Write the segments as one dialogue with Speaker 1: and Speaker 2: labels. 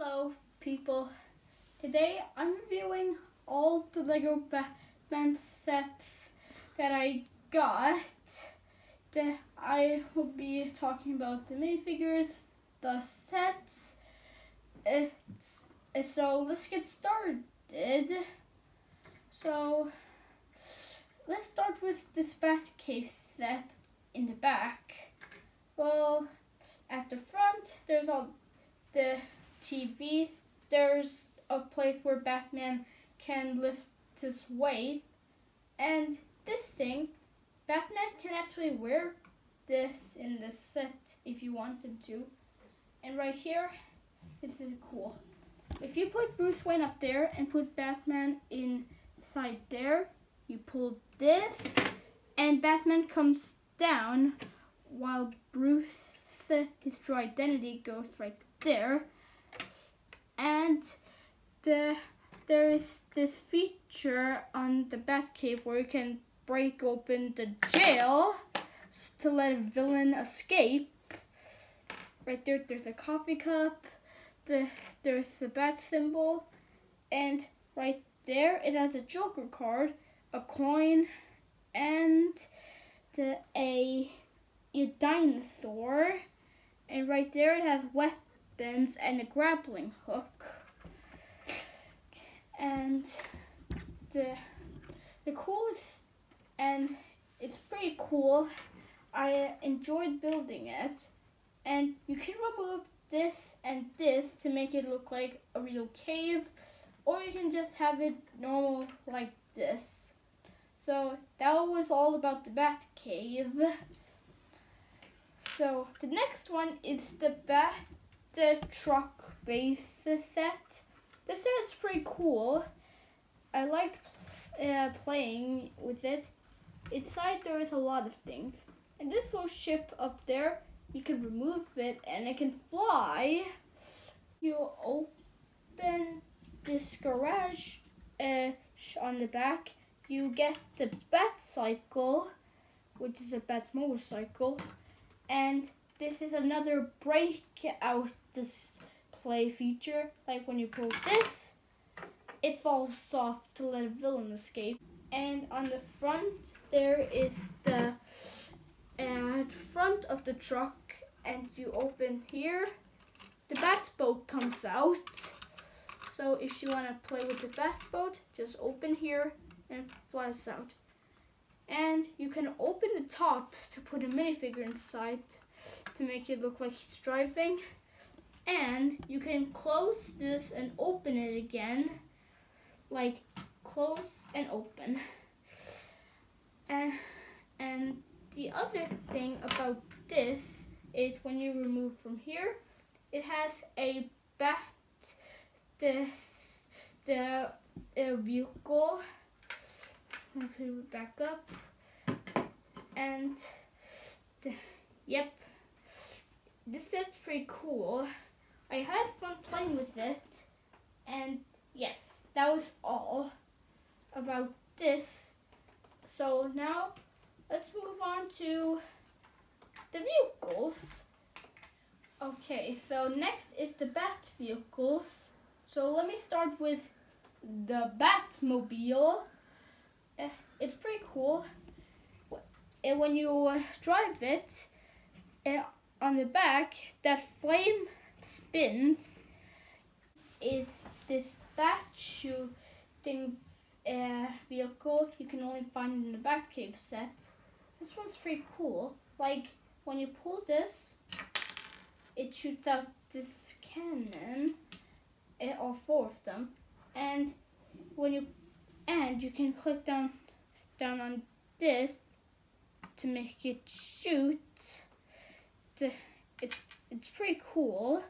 Speaker 1: Hello people, today I'm reviewing all the Lego Batman sets that I got. The, I will be talking about the minifigures, the sets, it's, so let's get started. So let's start with this Batcave set in the back. Well, at the front there's all the TVs, there's a place where Batman can lift his weight. And this thing, Batman can actually wear this in the set if you wanted to. And right here, this is cool. If you put Bruce Wayne up there and put Batman inside there, you pull this and Batman comes down while Bruce, his true identity goes right there and the there is this feature on the Batcave where you can break open the jail to let a villain escape. Right there, there's a coffee cup. The there's the bat symbol, and right there it has a Joker card, a coin, and the a a dinosaur, and right there it has weapons weapons and a grappling hook. And the the coolest and it's pretty cool. I enjoyed building it. And you can remove this and this to make it look like a real cave or you can just have it normal like this. So that was all about the bat cave. So the next one is the bat the truck base set. The set's pretty cool. I liked uh, playing with it. Inside there is a lot of things. And this little ship up there, you can remove it and it can fly. You open this garage uh, on the back. You get the Bat Cycle, which is a Bat motorcycle. And this is another breakout display feature. Like when you pull this, it falls off to let a villain escape. And on the front, there is the uh, front of the truck, and you open here. The bat boat comes out. So if you want to play with the bat boat, just open here and it flies out. And you can open the top to put a minifigure inside to make it look like he's driving. And you can close this and open it again, like close and open. And, and the other thing about this is when you remove from here, it has a bat, the, the, the vehicle, put it back up, and the, yep, this set's pretty cool. I had fun playing with it. And yes, that was all about this. So now let's move on to the vehicles. Okay, so next is the Bat vehicles. So let me start with the Batmobile. Uh, it's pretty cool. And when you drive it, it on the back that flame spins is this bat thing uh, vehicle you can only find in the Batcave set. This one's pretty cool. Like when you pull this, it shoots out this cannon, uh, all four of them, and when you and you can click down down on this to make it shoot it's it's pretty cool.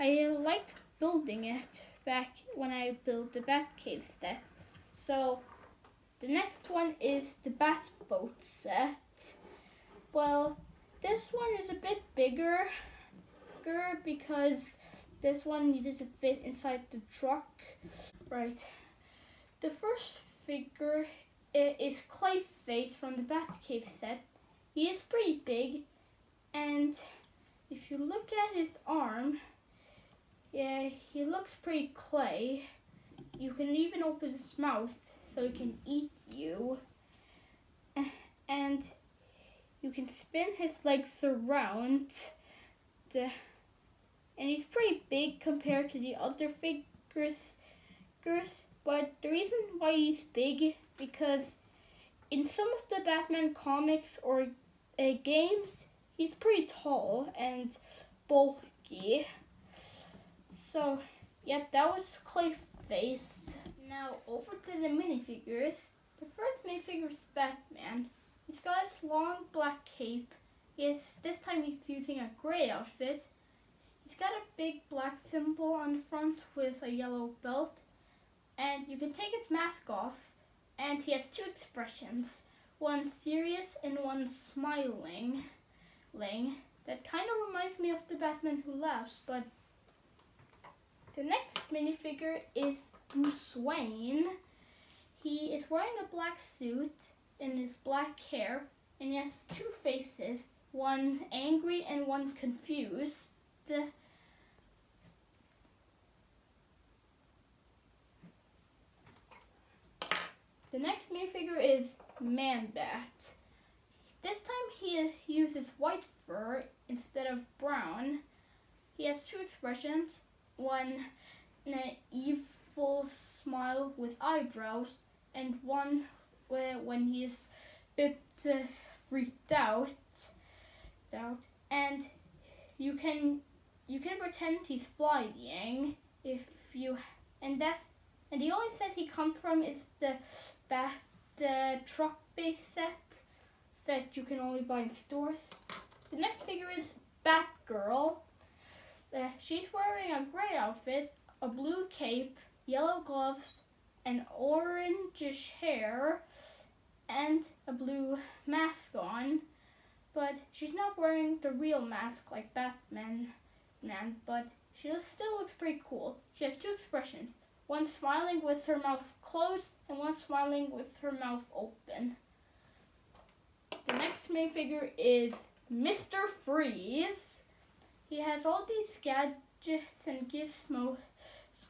Speaker 1: I liked building it back when I built the Batcave set. So the next one is the Bat Boat set. Well, this one is a bit bigger, bigger because this one needed to fit inside the truck. Right. The first figure eh, is Clayface from the Batcave set. He is pretty big and if you look at his arm, Yeah, he looks pretty clay. You can even open his mouth so he can eat you. And you can spin his legs around. And he's pretty big compared to the other figures. figures. But the reason why he's big because in some of the Batman comics or uh, games, he's pretty tall and bulky. So, yep, that was Clayface. Now, over to the minifigures. The first minifigure is Batman. He's got his long black cape. Yes, this time he's using a grey outfit. He's got a big black symbol on the front with a yellow belt. And you can take his mask off. And he has two expressions. One serious and one smiling. That kind of reminds me of the Batman Who Laughs, but the next minifigure is Bruce Wayne. He is wearing a black suit and his black hair, and he has two faces, one angry and one confused. The next minifigure is Man-Bat. This time he uses white fur instead of brown. He has two expressions, one an evil smile with eyebrows, and one where when he's bit uh, freaked out, and you can you can pretend he's flying if you and that and the only set he comes from is the bat uh, truck base set that you can only buy in stores. The next figure is Batgirl. Uh, she's wearing a gray outfit, a blue cape, yellow gloves, and orangish hair, and a blue mask on. But she's not wearing the real mask like Batman, man, but she still looks pretty cool. She has two expressions, one smiling with her mouth closed and one smiling with her mouth open. The next main figure is Mr. Freeze. He has all these gadgets and gizmos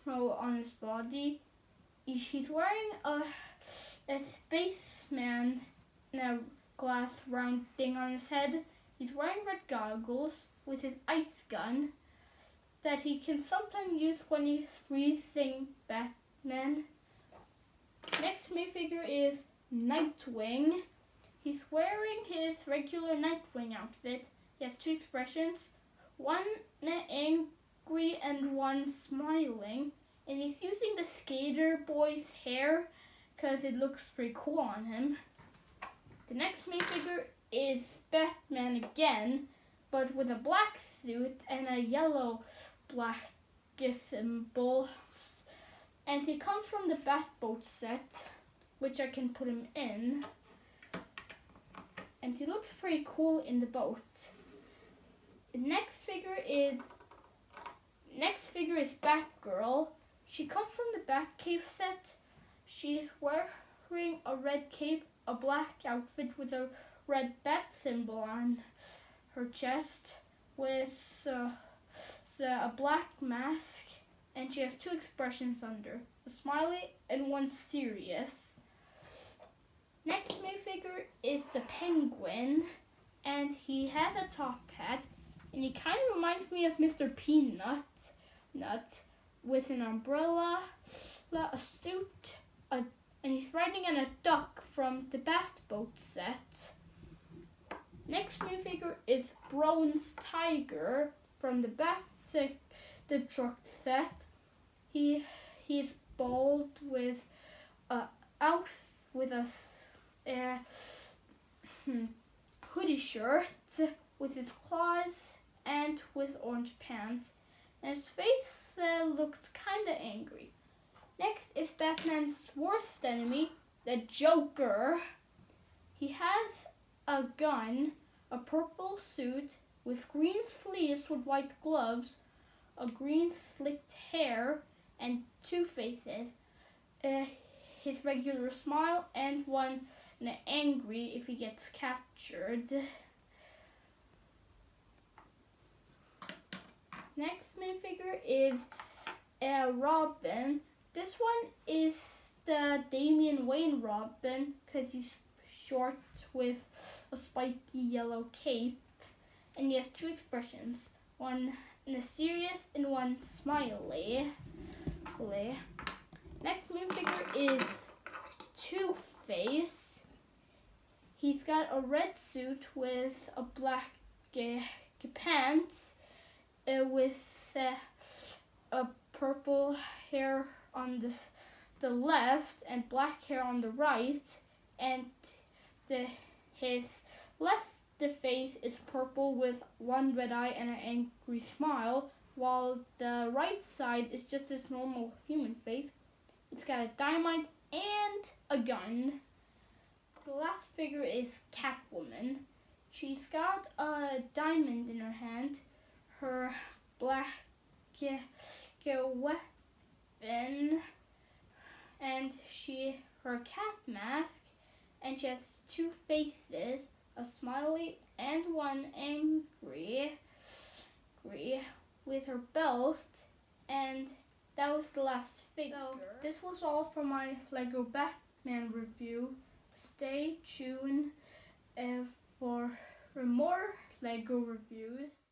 Speaker 1: on his body. He's wearing a, a spaceman and a glass round thing on his head. He's wearing red goggles with his ice gun that he can sometimes use when he's freezing Batman. Next main figure is Nightwing. He's wearing his regular Nightwing outfit. He has two expressions, one angry and one smiling. And he's using the skater boy's hair because it looks pretty cool on him. The next main figure is Batman again, but with a black suit and a yellow black symbol. And he comes from the Batboat set, which I can put him in and he looks pretty cool in the boat. The next figure is next figure is Batgirl. She comes from the Batcave set. She's wearing a red cape, a black outfit with a red bat symbol on her chest, with uh, a black mask, and she has two expressions under: a smiley and one serious. Next main figure is the penguin, and he has a top hat, and he kind of reminds me of Mr. Peanut, nut, with an umbrella, a suit, a, and he's riding on a duck from the bat boat set. Next main figure is Bronze Tiger from the Bat the truck set. He he's bald with a outfit with a a hmm, hoodie shirt with his claws and with orange pants. And his face uh, looks kinda angry. Next is Batman's worst enemy, the Joker. He has a gun, a purple suit with green sleeves with white gloves, a green slicked hair, and two faces. Uh, his regular smile and one angry if he gets captured. next minifigure is uh, Robin. This one is the Damian Wayne Robin because he's short with a spiky yellow cape and he has two expressions one a serious and one smiley. Next minifigure is Two Face. He's got a red suit with a black uh, pants uh, with uh, a purple hair on the the left and black hair on the right and the his left the face is purple with one red eye and an angry smile while the right side is just his normal human face. It's got a dynamite and a gun the last figure is catwoman. She's got a diamond in her hand. Her black weapon and she her cat mask. And she has two faces a smiley and one angry, angry with her belt. And that was the last figure. So, this was all for my Lego Batman review. Stay tuned uh, for more Lego reviews.